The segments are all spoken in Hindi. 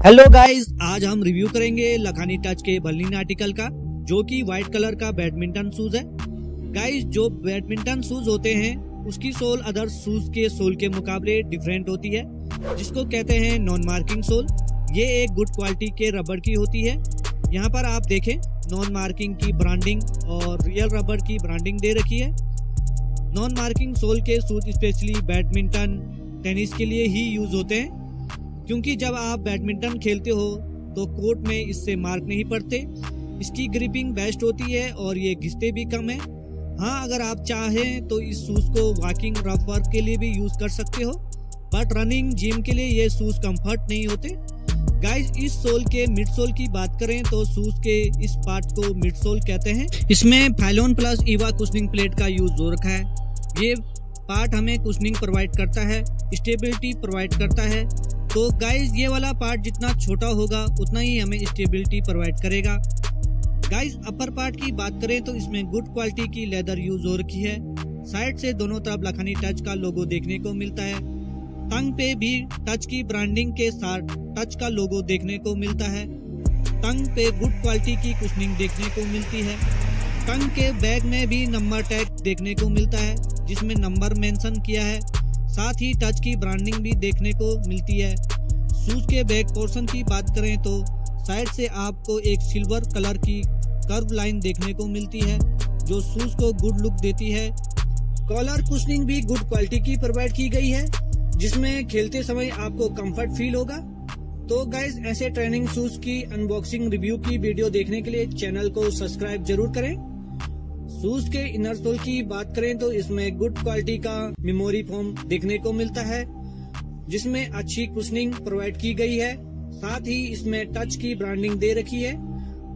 हेलो गाइस आज हम रिव्यू करेंगे लखानी टच के बर्लिन आर्टिकल का, जो कि व्हाइट कलर का बैडमिंटन शूज़ है। गाइस जो बैडमिंटन शूज़ होते हैं, उसकी सोल अदर शूज़ के सोल के मुकाबले डिफरेंट होती है, जिसको कहते हैं नॉन मार्किंग सोल ये एक गुड क्वालिटी के रबड़ की होती है। यहाँ पर आप देखें नॉन मार्किंग की ब्रांडिंग और रियल रबड़ की ब्रांडिंग दे रखी है। नॉन मार्किंग सोल के शूज़ स्पेशली बैडमिंटन टेनिस के लिए ही यूज़ होते हैं। क्योंकि जब आप बैडमिंटन खेलते हो तो कोर्ट में इससे मार्क नहीं पड़ते। इसकी ग्रिपिंग बेस्ट होती है और ये घिसते भी कम है। हाँ अगर आप चाहें तो इस शूज़ को वॉकिंग रफ वर्क के लिए भी यूज़ कर सकते हो बट रनिंग जिम के लिए ये शूज़ कंफर्ट नहीं होते। गाइस इस सोल के मिड सोल की बात करें तो शूज़ के इस पार्ट को मिड सोल कहते हैं। इसमें phylon plus EVA cushioning plate का यूज़ हो रखा है। ये पार्ट हमें कुशनिंग प्रोवाइड करता है स्टेबिलिटी प्रोवाइड करता है। तो गाइज़ ये वाला पार्ट जितना छोटा होगा, उतना ही हमें स्टेबिलिटी प्रोवाइड करेगा। गाइज़ अपर पार्ट की बात करें तो इसमें गुड क्वालिटी की लेदर यूज़ हो रखी है। साइड से दोनों तरफ़ लखानी टच का लोगो देखने को मिलता है। टंग पे भी टच की ब्रांडिंग के साथ टच का लोगो देखने को मिलता है। टंग पे गुड क्वालिटी की कुशनिंग देखने को मिलती है। टंग के बैग में भी नंबर टैग देखने को मिलता है, जिसमें नंबर मेंशन किया है। साथ ही टच की ब्रांडिंग भी देखने को मिलती है। शूज़ के बैक पोर्शन की बात करें तो साइड से आपको एक सिल्वर कलर की कर्व लाइन देखने को मिलती है, जो शूज़ को गुड लुक देती है। कॉलर कुशनिंग भी गुड क्वालिटी की प्रोवाइड की गई है, जिसमें खेलते समय आपको कंफर्ट फील होगा। तो गाइज़ ऐसे ट्रेनिंग शूज़ की अनबॉक्सिंग रिव्यू की वीडियो देखने के लिए चैनल को सब्सक्राइब ज़रूर करें। शूज़ के इनर सोल की बात करें तो इसमें गुड क्वालिटी का मेमोरी फोम देखने को मिलता है, जिसमें अच्छी कुशनिंग प्रोवाइड की गई है। साथ ही इसमें टच की ब्रांडिंग दे रखी है।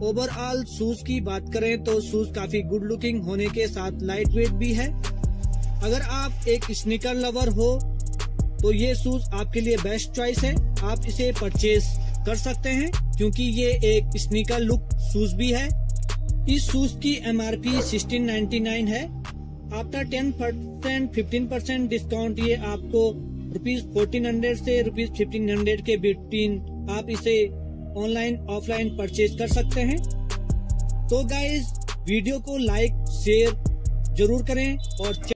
ओवरऑल शूज़ की बात करें तो शूज़ काफ़ी गुड लुकिंग होने के साथ लाइट वेट भी है। अगर आप एक स्निकर लवर हो तो ये शूज़ आपके लिए बेस्ट चॉइस है। आप इसे परचेज कर सकते हैं, क्योंकि ये एक स्निकर लुक शूज़ भी है। इस शूज़ की M R P sixteen ninety nine है। आपका ten percent fifteen percent discount ये आपको रुपीज़ फोर्टीन हंड्रेड से रुपीज़ फिफ्टीन हंड्रेड के बिटवीन आप इसे ऑनलाइन ऑफलाइन परचेज कर सकते हैं। तो गाइज़ वीडियो को लाइक शेयर ज़रूर करें और